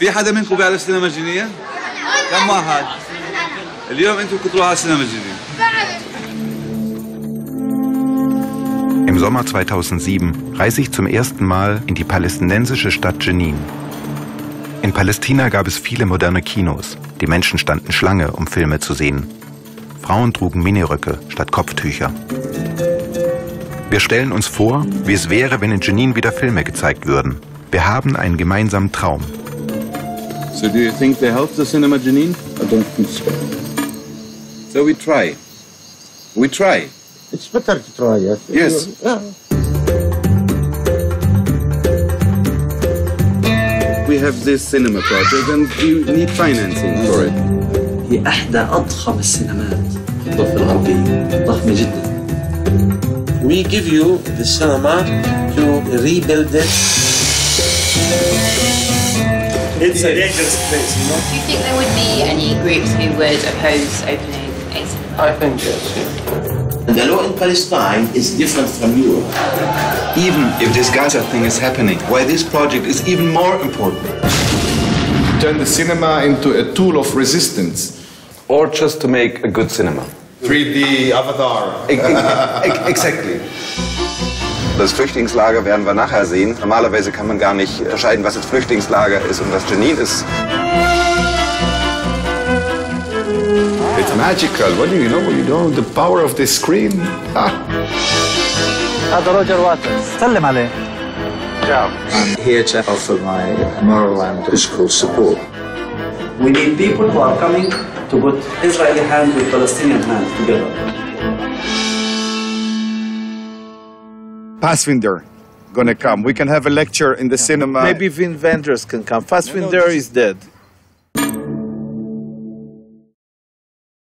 في حدا منكم بيعرف السينما الجينية؟ كم واحد؟ اليوم انتم كنتوا على السينما الجينية Im Sommer 2007 reise ich zum ersten Mal in die palästinensische Stadt Jenin. In Palästina gab es viele moderne Kinos. Die Menschen standen Schlange, um Filme zu sehen. Frauen trugen Miniröcke statt Kopftücher. Wir stellen uns vor, wie es wäre, wenn in Jenin wieder Filme gezeigt würden. Wir haben einen gemeinsamen Traum. So do you think they help the cinema, Jenin? I don't think so. So we try. We try. It's better to try, yes. Yes. Yeah. We have this cinema project and we need financing for it. We give you the cinema to rebuild it it's a dangerous place, you know. Do you think there would be any groups who would oppose opening a cinema? I think yes. yeah. And the law in Palestine is different from Europe. Even if this Gaza thing is happening, why this project is even more important. turn the cinema into a tool of resistance. Or just to make a good cinema. 3D Avatar. Exactly. Das Flüchtlingslager werden wir nachher sehen. Normalerweise kann man gar nicht unterscheiden, was jetzt Flüchtlingslager ist und was Jenin ist. It's magical. What do you know? You know the power of the screen. Ah. هذا روجر واترز سلم عليه here to offer my moral and physical support. We need people who are coming to put Israeli hand with Palestinian hand together. Fassbinder gonna come. We can have a lecture in the cinema. Maybe Wim Wenders can come. Fassbinder is dead.